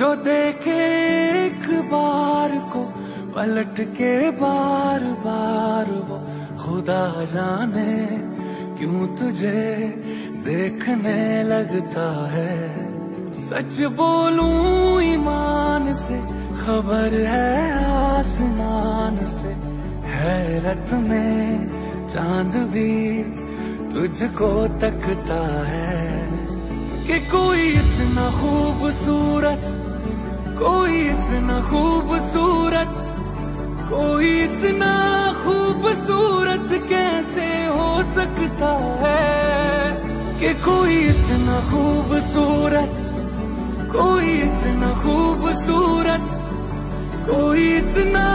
जो देखे एक बार को, पलट के बार बार वो, खुदा जाने क्यों तुझे देखने लगता है? सच बोलू ईमान से, खबर है आसमान से, हैरत में चाँद भी तुझको तकता है कि कोई इतना खूबसूरत इतना खूबसूरत, कोई इतना खूबसूरत कैसे हो सकता है कि कोई इतना खूबसूरत, कोई इतना खूबसूरत, कोई इतना